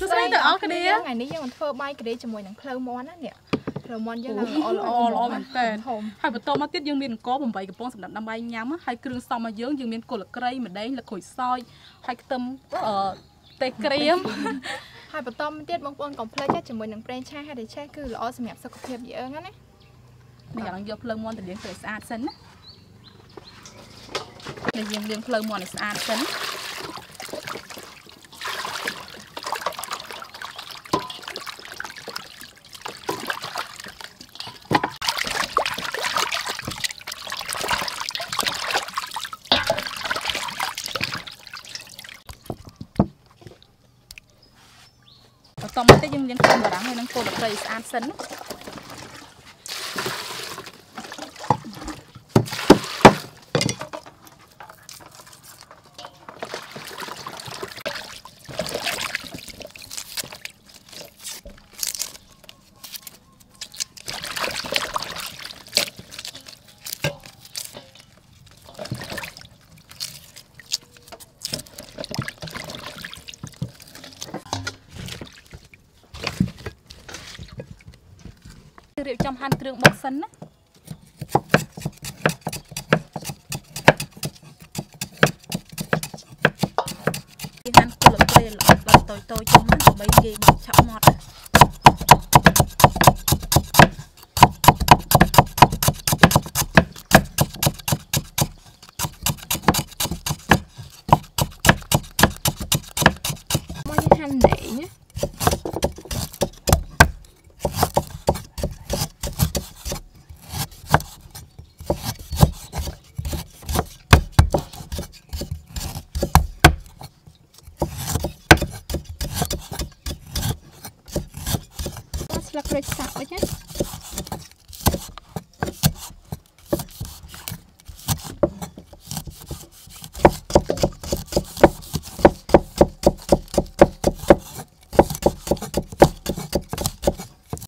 សួស្តីដល់អស់គ្នាថ្ងៃនេះយើងនឹងធ្វើបាយការីជាមួយនឹងភ្លៅមាន់ណានេះភ្លៅមាន់យើងឡើងល្អល្អល្អល្អមែនតើធំហើយបន្តមកទៀតយើងមានអង្គ8កំប៉ុងសម្រាប់ដាំបាយញ៉ាំហើយគ្រឿងផ្សំរបស់យើងយើងមានគល់លក្រៃម្ដែងលក្ខុយសើចហើយខ្ទឹមអឺតេក្រៀមហើយបន្តមកទៀតបងប្អូនកុំភ្លេចណាជាមួយនឹងប្រេងឆាហើយដែលឆេះគឺល្អសម្រាប់សុខភាពយើងណានេះឥឡូវយកភ្លើងមាន់ទៅលាងទឹកឲ្យស្អាតសិនណានេះយើងលាងភ្លើងមាន់ឲ្យស្អាតសិនប ន្តមកទៀតយើងលាងខ្ទឹមបារាំងហើយនឹងគល់លក្រៃឲ្យស្អាតសិនណា រៀបចំហាន់គ្រឿងបុកសិនណាគេហាន់គល់ក្រៃល្អដល់តូចតូចចឹងណាដើម្បីគេបុកឆាប់ម៉ត់ណា មកយើងហាន់ដែងណា ស្លឹកក្រូចសាក់អុចណា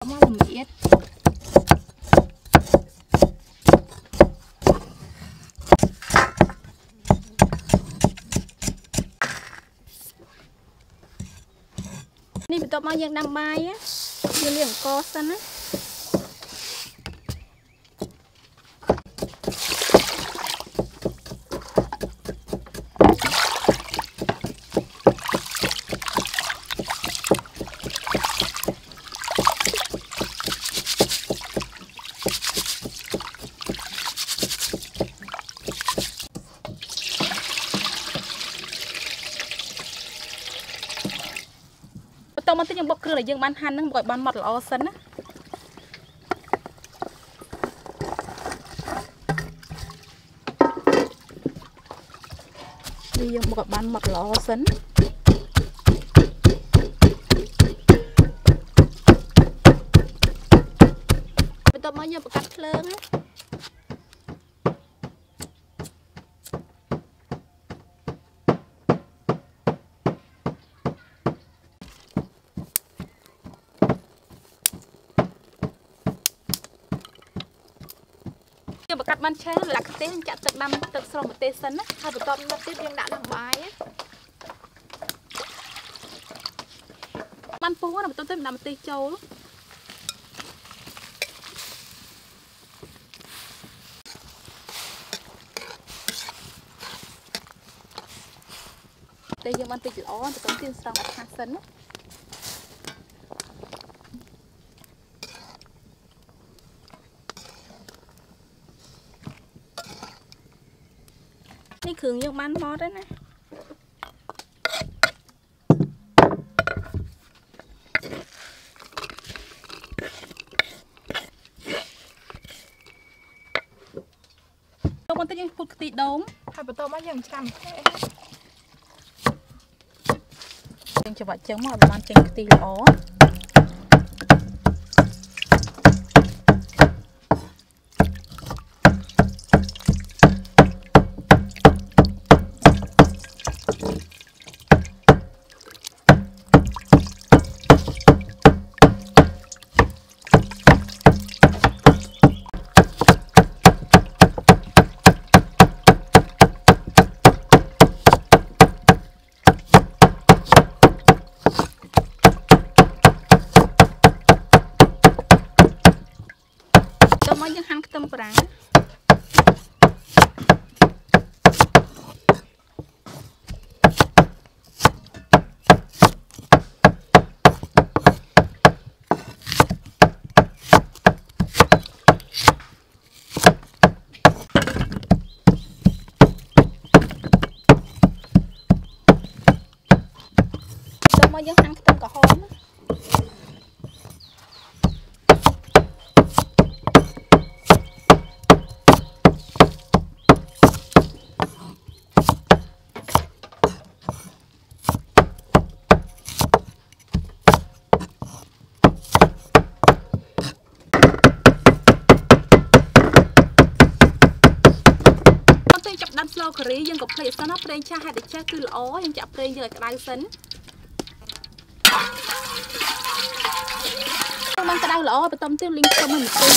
មកល្មៀតនេះបន្ទាប់មកយើងដាំបាយណាយើង លាងអង្ករសិនណា បន្តមកទៀតយើងបុកគ្រឿងដែលយើងបានហាន់ហ្នឹងបុកឲ្យបានម៉ត់ល្អសិនណានេះយើងបុកឲ្យបានម៉ត់ល្អសិនបន្ទាប់មកយើងបង្កាត់ភ្លើងណា យើងបង្កាត់បានឆេះលាក់ខ្ទេសចាក់ទឹកដាំទឹកស្រស់ម្ទេសសិនណាហើយបន្ទាប់មកទៀតយើងដាក់ដាំបាយណាបានពុះណាបន្ទាប់ទៅដាំម្ទេសចូលតែយើងបានតិចល្អទៅទៅទៀនស្រង់ដាក់ខាងសិនណា រឿងយើងបានម៉ត់ហើយណាទៅបន្តិចយើងពូតខ្ទិះដូងហើយបន្ទាប់មកយើងច្រាំម្ទេសណាយើងច្របាច់ចឹងមកឲ្យបានចេញខ្ទិះល្អ ស្លការីយើងក៏ភ្លេចអសិនណាប្រេងឆាហេតុតែចេះគឺល្អយើងចាក់ប្រេងយើងឲ្យក្តៅសិនបានក្តៅល្អបន្តំទៀតលីងខ្ទឹមឲ្យម្ទេស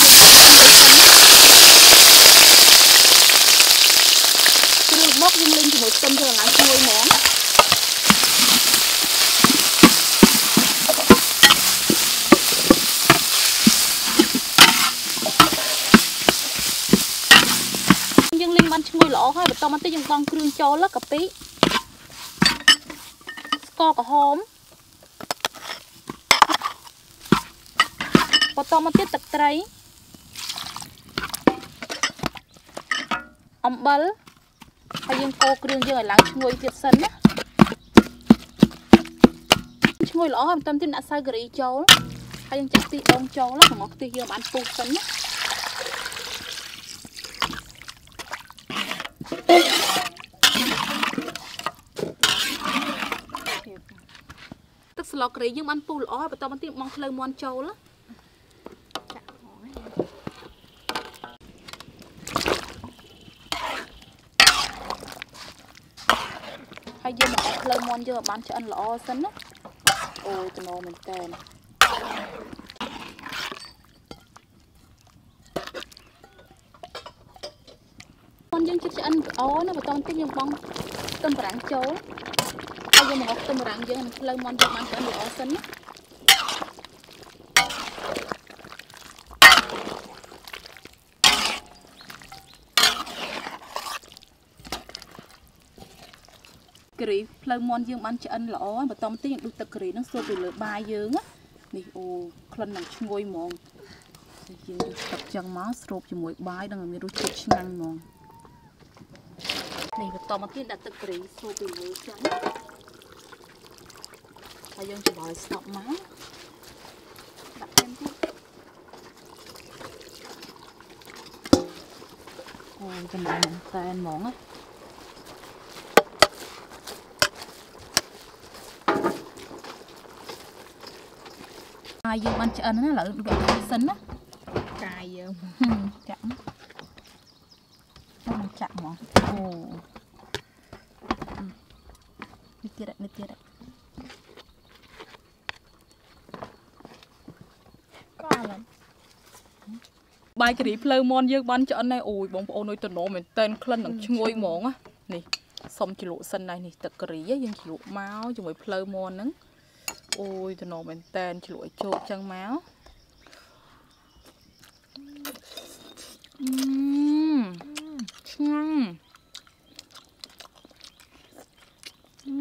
យើងគ្រឿងបុកយើងលីងជាមួយខ្ទឹមយើងឲ្យឈ្ងុយហ្មងយើងលីងបានឈ្ងុយល្អហើយ បន្តមកទៀតយើងបង់គ្រឿងចូលកាពិស្ករក្រហមបន្តមកទៀតទឹកត្រីអំបិលហើយយើងកូរគ្រឿងយើងឲ្យឡើងឈ្ងុយទៀតសិនណាឈ្ងុយល្អហើយបន្តទៀតដាក់សាវការីចូលហើយយើងចាក់ខ្ទិះដូងចូលណាមកខ្ទិះយើងបានពុះសិនណា ទឹកស្លការីយើងបានពុះល្អហើយបន្តមកទៀតមកភ្លៅមន់ចូលណាចាក់ហ្មងណាហើយយើងមកអត់ភ្លៅមន់យើងឲ្យបានឆ្អិនល្អសិនណាអូយចំណោមែនតើ ន់យើងជិតឆ្អិនល្អណាបន្តបន្តិចយើងបងខ្ទឹមបារាំងចូលហើយយើងមកខ្ទឹមបារាំងយើងនឹងភ្លៅមន់យើងបានឆ្អិនល្អសិនណាការីភ្លៅមន់យើងបានឆ្អិនល្អហើយបន្តបន្តិចយើងដួសទឹកការីហ្នឹងស្រូបទៅលើបាយយើងណានេះអូក្លិននឹងឈ្ងុយហ្មងនេះយើងដួសទឹកចឹងមកស្រូបជាមួយបាយនឹងឲ្យមានរសជាតិឆ្ងាញ់ហ្មង នេះបន្តមកទៀតដាក់ទឹកការីស្រូបទៅលើចឹងហើយយើងច្របល់ឲ្យស្ងប់មកដាក់ thêm ទៀតអូចំណែនមែនតែនហ្មងណាហើយយើងបានឆ្អិនណាឥឡូវដកទឹកសិនណាកាយយើងហឹមចាក់ មកចាក់មកអូនេះទៀតនេះទៀតក៏អត់បាយការីភ្លៅមន់យើងបានឆ្អិនហើយអូយបងប្អូនអើយតំណមែនតែនក្លិននឹងឈ្ងុយហ្មងណានេះសុំជ្រលក់សិនហើយនេះទឹកការីយើងជ្រលក់មកជាមួយភ្លៅមន់ហ្នឹងអូយតំណមែនតែនជ្រលក់ឲ្យជោគចឹងមកអឺមឆ្ងាញ់អឺ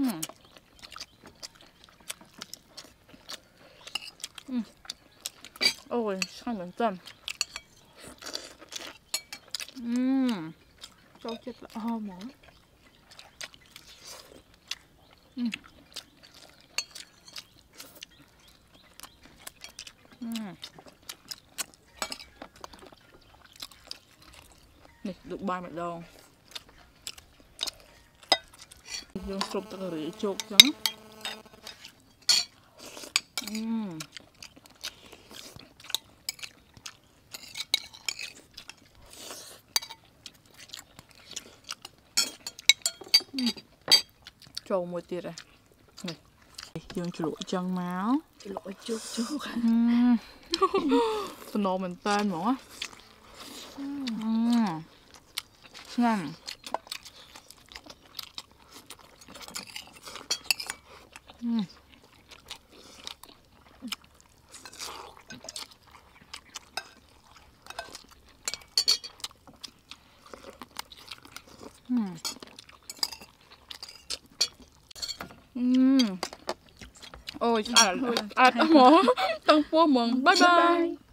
មអឺ អូយឆ្ងាញ់មែនតែនអឺមចូលចិត្តល្អហ្មងអឺអឺនេះដូចបាយម្ដងយើងស្រូបទឹករីជោគចឹងអឺ ចូលមួយទៀតហ៎នេះនេះយើងជ្រក់ចឹងមកច្រលក់ឲ្យជោគជោគអឺសំណមែនតើហ្មងណាអឺឆ្ងាញ់ អូយស្អាតស្អាតហ្មងតឹងពោះហ្មងបាយបាយ